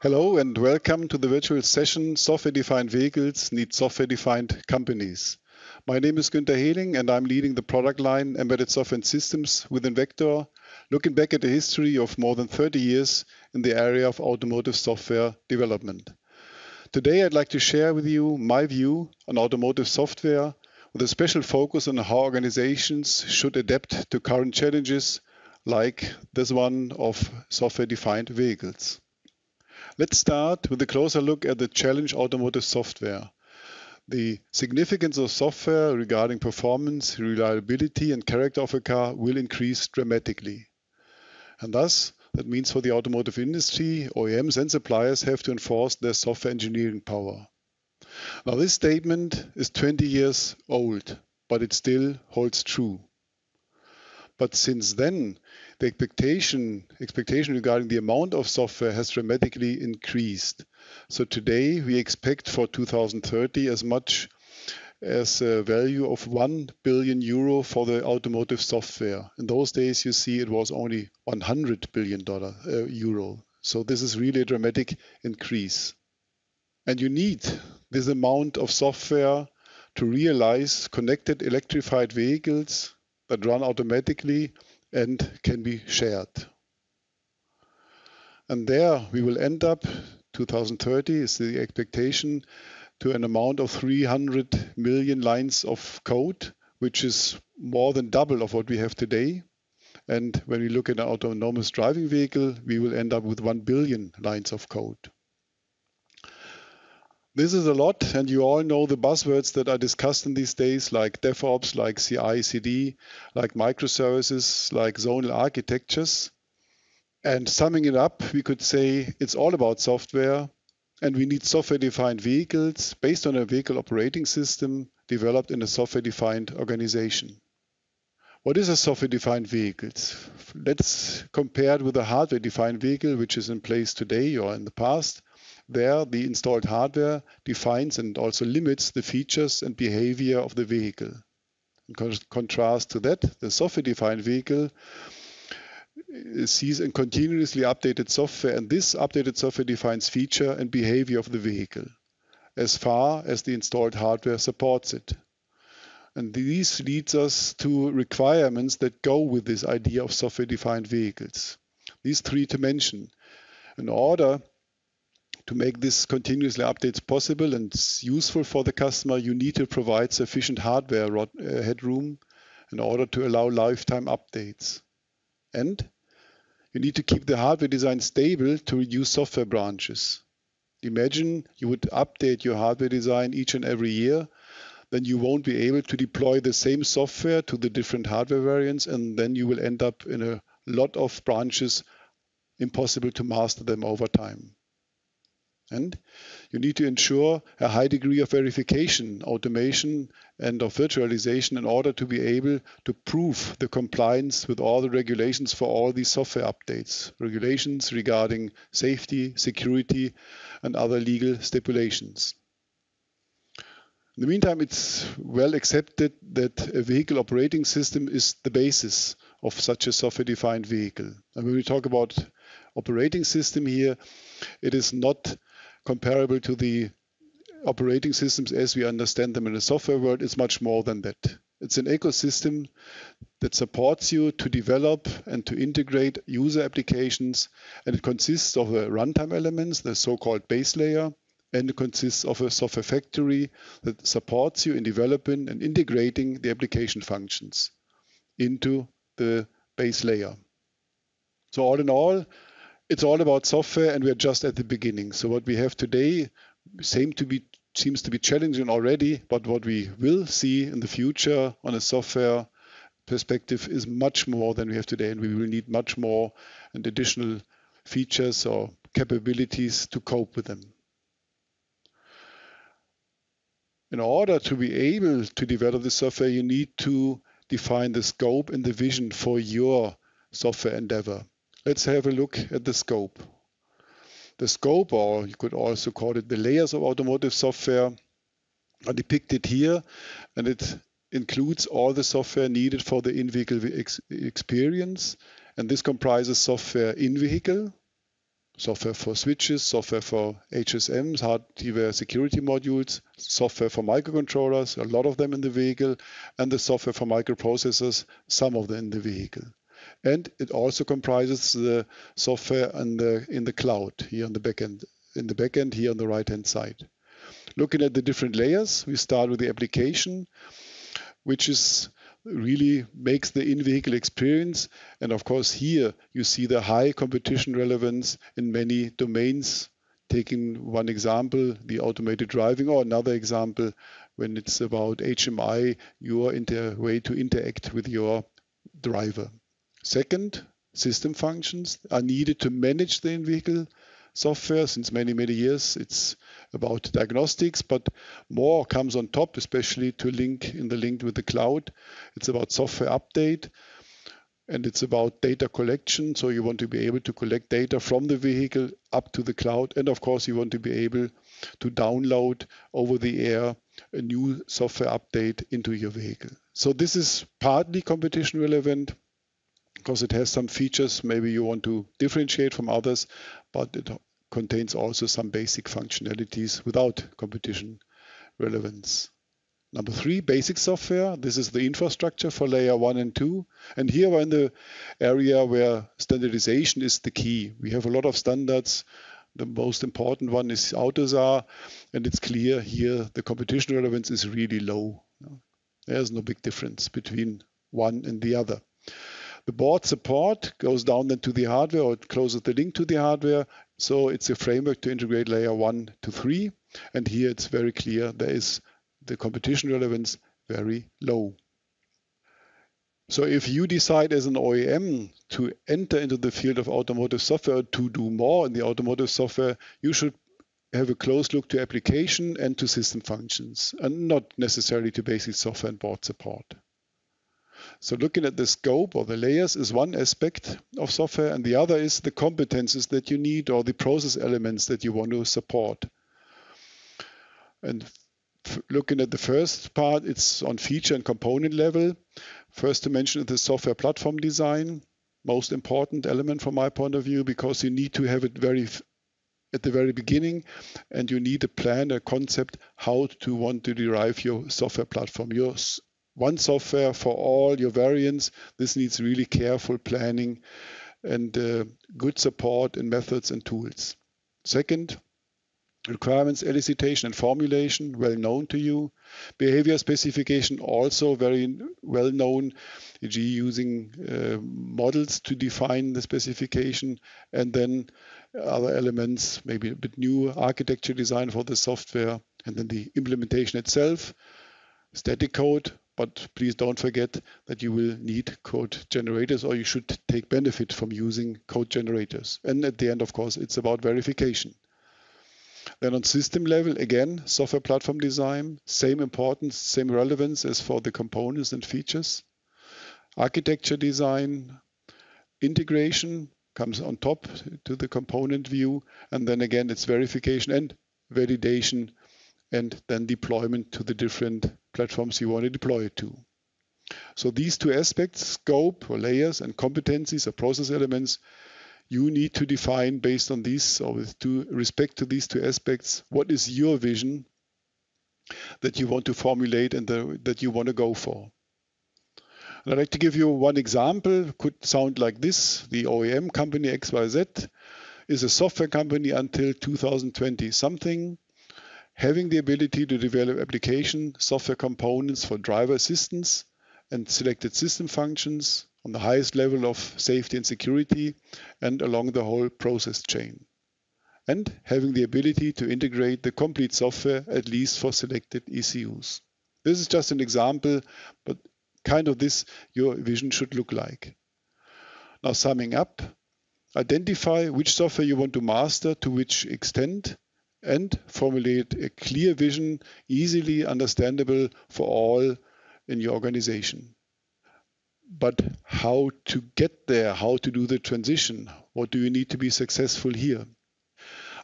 Hello and welcome to the virtual session Software-Defined Vehicles Need Software-Defined Companies. My name is Günther Heling and I'm leading the product line Embedded Software and Systems within Vector, looking back at the history of more than 30 years in the area of automotive software development. Today I'd like to share with you my view on automotive software with a special focus on how organizations should adapt to current challenges like this one of software-defined vehicles. Let's start with a closer look at the challenge automotive software. The significance of software regarding performance, reliability, and character of a car will increase dramatically. And thus, that means for the automotive industry, OEMs and suppliers have to enforce their software engineering power. Now, this statement is 20 years old, but it still holds true. But since then, the expectation, expectation regarding the amount of software has dramatically increased. So today we expect for 2030 as much as a value of 1 billion euro for the automotive software. In those days, you see it was only 100 billion dollar uh, euro. So this is really a dramatic increase. And you need this amount of software to realize connected electrified vehicles that run automatically and can be shared. And there we will end up, 2030 is the expectation, to an amount of 300 million lines of code, which is more than double of what we have today. And when we look at an autonomous driving vehicle, we will end up with 1 billion lines of code. This is a lot, and you all know the buzzwords that are discussed in these days, like DevOps, like CI, CD, like microservices, like zonal architectures. And summing it up, we could say it's all about software, and we need software-defined vehicles based on a vehicle operating system developed in a software-defined organization. What is a software-defined vehicle? Let's compare it with a hardware-defined vehicle, which is in place today or in the past. There, the installed hardware defines and also limits the features and behavior of the vehicle. In contrast to that, the software-defined vehicle sees a continuously updated software, and this updated software defines feature and behavior of the vehicle as far as the installed hardware supports it. And this leads us to requirements that go with this idea of software-defined vehicles. These three to mention. In order to make this continuously updates possible and useful for the customer, you need to provide sufficient hardware uh, headroom in order to allow lifetime updates. And you need to keep the hardware design stable to reduce software branches. Imagine you would update your hardware design each and every year, then you won't be able to deploy the same software to the different hardware variants, and then you will end up in a lot of branches, impossible to master them over time. And you need to ensure a high degree of verification, automation, and of virtualization in order to be able to prove the compliance with all the regulations for all these software updates, regulations regarding safety, security, and other legal stipulations. In the meantime, it's well accepted that a vehicle operating system is the basis of such a software-defined vehicle. And when we talk about operating system here, it is not comparable to the operating systems as we understand them in the software world is much more than that. It's an ecosystem that supports you to develop and to integrate user applications, and it consists of the runtime elements, the so-called base layer, and it consists of a software factory that supports you in developing and integrating the application functions into the base layer. So all in all, it's all about software and we're just at the beginning. So what we have today to be seems to be challenging already, but what we will see in the future on a software perspective is much more than we have today, and we will need much more and additional features or capabilities to cope with them. In order to be able to develop the software, you need to define the scope and the vision for your software endeavor. Let's have a look at the scope. The scope, or you could also call it the layers of automotive software, are depicted here, and it includes all the software needed for the in-vehicle ex experience. And this comprises software in-vehicle, software for switches, software for HSMs, hardware security modules, software for microcontrollers, a lot of them in the vehicle, and the software for microprocessors, some of them in the vehicle. And it also comprises the software in the, in the cloud here on the backend, in the backend here on the right hand side. Looking at the different layers, we start with the application, which is really makes the in-vehicle experience. And of course, here you see the high competition relevance in many domains. Taking one example, the automated driving, or another example, when it's about HMI, your way to interact with your driver. Second, system functions are needed to manage the in-vehicle software since many, many years. It's about diagnostics, but more comes on top, especially to link in the link with the cloud. It's about software update and it's about data collection. So you want to be able to collect data from the vehicle up to the cloud. And of course, you want to be able to download over the air a new software update into your vehicle. So this is partly competition relevant because it has some features maybe you want to differentiate from others, but it contains also some basic functionalities without competition relevance. Number three, basic software. This is the infrastructure for layer one and two. And here we're in the area where standardization is the key. We have a lot of standards. The most important one is AUTOSAR, and it's clear here the competition relevance is really low. There's no big difference between one and the other. The board support goes down then to the hardware or it closes the link to the hardware. So it's a framework to integrate layer one to three. And here it's very clear there is the competition relevance very low. So if you decide as an OEM to enter into the field of automotive software to do more in the automotive software, you should have a close look to application and to system functions and not necessarily to basic software and board support. So looking at the scope or the layers is one aspect of software, and the other is the competences that you need or the process elements that you want to support. And looking at the first part, it's on feature and component level. First to mention the software platform design, most important element from my point of view, because you need to have it very at the very beginning and you need a plan, a concept, how to want to derive your software platform, your one software for all your variants. This needs really careful planning and uh, good support in methods and tools. Second, requirements elicitation and formulation, well known to you. Behavior specification, also very well known, e.g. using uh, models to define the specification. And then other elements, maybe a bit new architecture design for the software. And then the implementation itself, static code, but please don't forget that you will need code generators or you should take benefit from using code generators. And at the end, of course, it's about verification. Then on system level, again, software platform design, same importance, same relevance as for the components and features. Architecture design, integration comes on top to the component view. And then again, it's verification and validation and then deployment to the different platforms you want to deploy it to. So these two aspects, scope or layers and competencies or process elements, you need to define based on these or with due respect to these two aspects, what is your vision that you want to formulate and the, that you want to go for. And I'd like to give you one example, could sound like this. The OEM company XYZ is a software company until 2020 something having the ability to develop application software components for driver assistance and selected system functions on the highest level of safety and security and along the whole process chain. And having the ability to integrate the complete software, at least for selected ECUs. This is just an example, but kind of this your vision should look like. Now summing up, identify which software you want to master to which extent and formulate a clear vision, easily understandable for all in your organization. But how to get there, how to do the transition, what do you need to be successful here?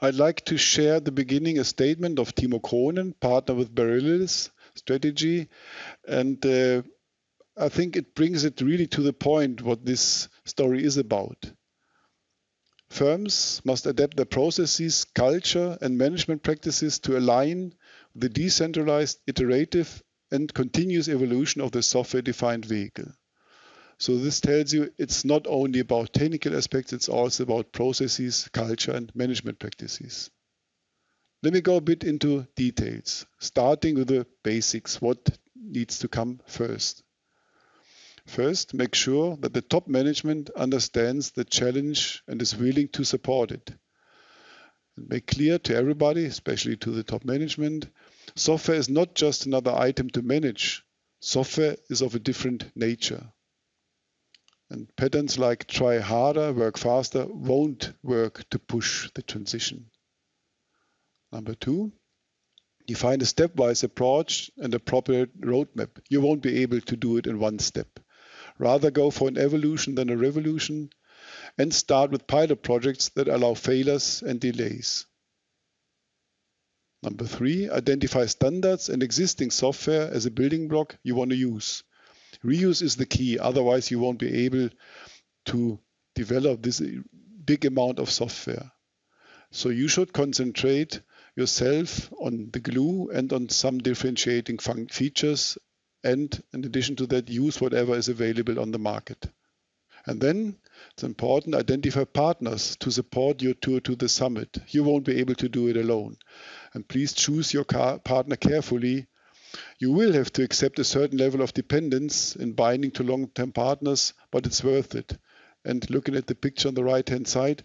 I'd like to share the beginning a statement of Timo Kronen, partner with Berylls Strategy, and uh, I think it brings it really to the point what this story is about. Firms must adapt their processes, culture, and management practices to align the decentralized, iterative, and continuous evolution of the software defined vehicle. So, this tells you it's not only about technical aspects, it's also about processes, culture, and management practices. Let me go a bit into details, starting with the basics. What needs to come first? First, make sure that the top management understands the challenge and is willing to support it. Make clear to everybody, especially to the top management, software is not just another item to manage. Software is of a different nature. And patterns like try harder, work faster won't work to push the transition. Number two, define a stepwise approach and appropriate roadmap. You won't be able to do it in one step. Rather go for an evolution than a revolution and start with pilot projects that allow failures and delays. Number three, identify standards and existing software as a building block you want to use. Reuse is the key, otherwise you won't be able to develop this big amount of software. So you should concentrate yourself on the glue and on some differentiating features. And in addition to that, use whatever is available on the market. And then it's important identify partners to support your tour to the summit. You won't be able to do it alone. And please choose your partner carefully. You will have to accept a certain level of dependence in binding to long-term partners, but it's worth it. And looking at the picture on the right-hand side,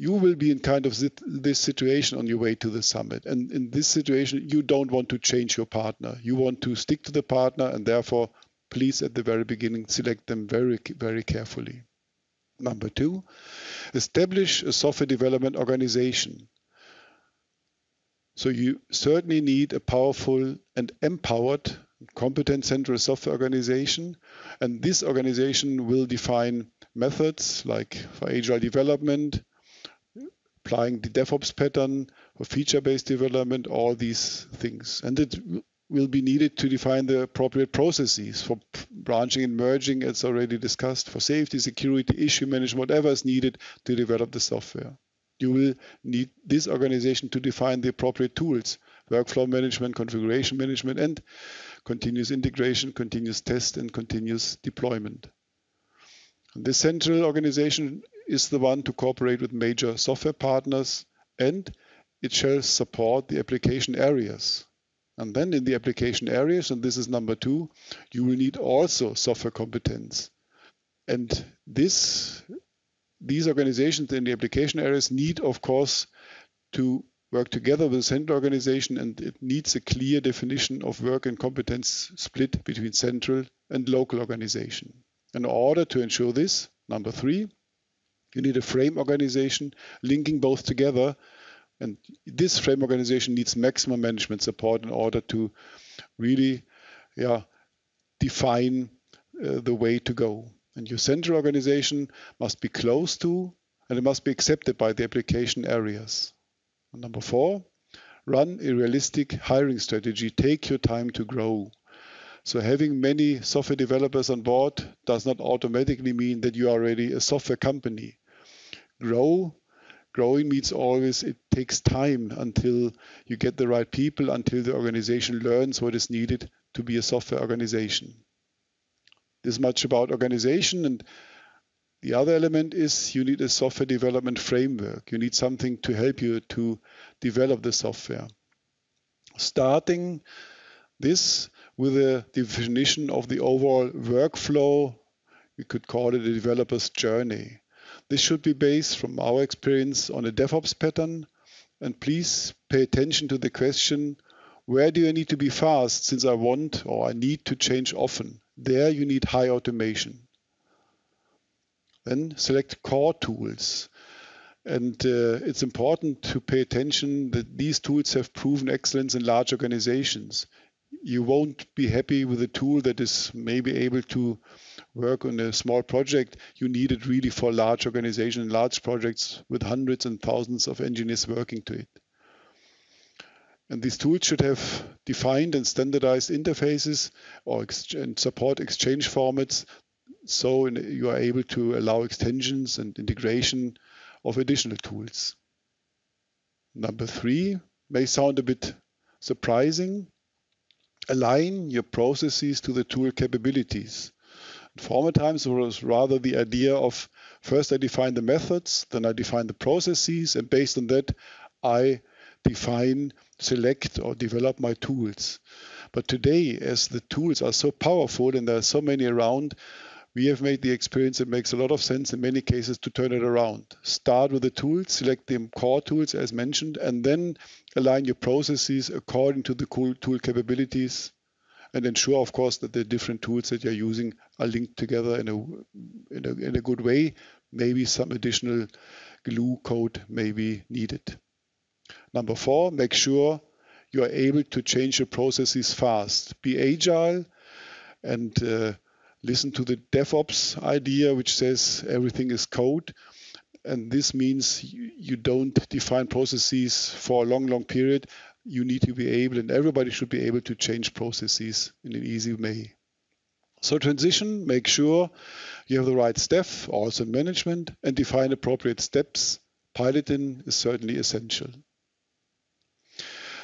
you will be in kind of this situation on your way to the summit. And in this situation, you don't want to change your partner. You want to stick to the partner, and therefore, please at the very beginning select them very, very carefully. Number two, establish a software development organization. So you certainly need a powerful and empowered competent central software organization. And this organization will define methods like for agile development, applying the DevOps pattern for feature-based development, all these things. And it will be needed to define the appropriate processes for branching and merging, as already discussed, for safety, security, issue management, whatever is needed to develop the software. You will need this organization to define the appropriate tools, workflow management, configuration management, and continuous integration, continuous test, and continuous deployment. This central organization is the one to cooperate with major software partners and it shall support the application areas. And then in the application areas, and this is number two, you will need also software competence. And this, these organizations in the application areas need, of course, to work together with the central organization and it needs a clear definition of work and competence split between central and local organization. In order to ensure this, number three, you need a frame organization linking both together. And this frame organization needs maximum management support in order to really yeah, define uh, the way to go. And your central organization must be close to and it must be accepted by the application areas. And number four, run a realistic hiring strategy. Take your time to grow. So having many software developers on board does not automatically mean that you are already a software company grow. Growing means always it takes time until you get the right people, until the organization learns what is needed to be a software organization. This much about organization and the other element is you need a software development framework. You need something to help you to develop the software. Starting this with a definition of the overall workflow, we could call it a developer's journey. This should be based, from our experience, on a DevOps pattern. And please pay attention to the question, where do I need to be fast since I want or I need to change often? There you need high automation. Then select core tools. And uh, it's important to pay attention that these tools have proven excellence in large organizations. You won't be happy with a tool that is maybe able to work on a small project, you need it really for large organization, large projects with hundreds and thousands of engineers working to it. And these tools should have defined and standardized interfaces or and support exchange formats so you are able to allow extensions and integration of additional tools. Number three may sound a bit surprising. Align your processes to the tool capabilities. Former times, was rather the idea of first I define the methods, then I define the processes, and based on that, I define, select, or develop my tools. But today, as the tools are so powerful and there are so many around, we have made the experience it makes a lot of sense in many cases to turn it around. Start with the tools, select the core tools as mentioned, and then align your processes according to the tool capabilities and ensure, of course, that the different tools that you're using are linked together in a, in a, in a good way. Maybe some additional glue code may be needed. Number four, make sure you are able to change your processes fast. Be agile and uh, listen to the DevOps idea, which says everything is code. And this means you, you don't define processes for a long, long period. You need to be able, and everybody should be able to change processes in an easy way. So transition, make sure you have the right staff, also management, and define appropriate steps. Piloting is certainly essential.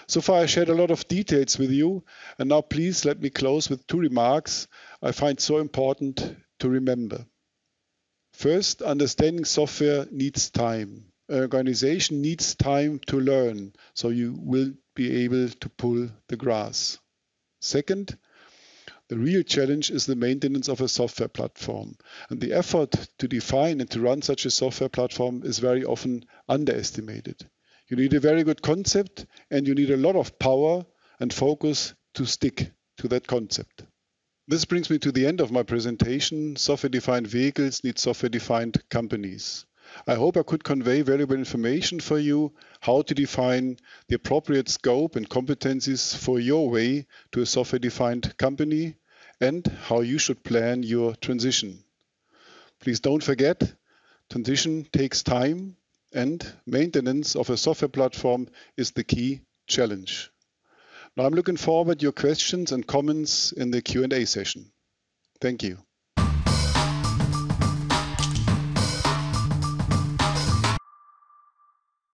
So far, I shared a lot of details with you, and now please let me close with two remarks I find so important to remember. First, understanding software needs time. An organization needs time to learn, so you will be able to pull the grass. Second, the real challenge is the maintenance of a software platform. And the effort to define and to run such a software platform is very often underestimated. You need a very good concept and you need a lot of power and focus to stick to that concept. This brings me to the end of my presentation. Software-defined vehicles need software-defined companies. I hope I could convey valuable information for you how to define the appropriate scope and competencies for your way to a software-defined company and how you should plan your transition. Please don't forget, transition takes time and maintenance of a software platform is the key challenge. Now I'm looking forward to your questions and comments in the Q&A session. Thank you.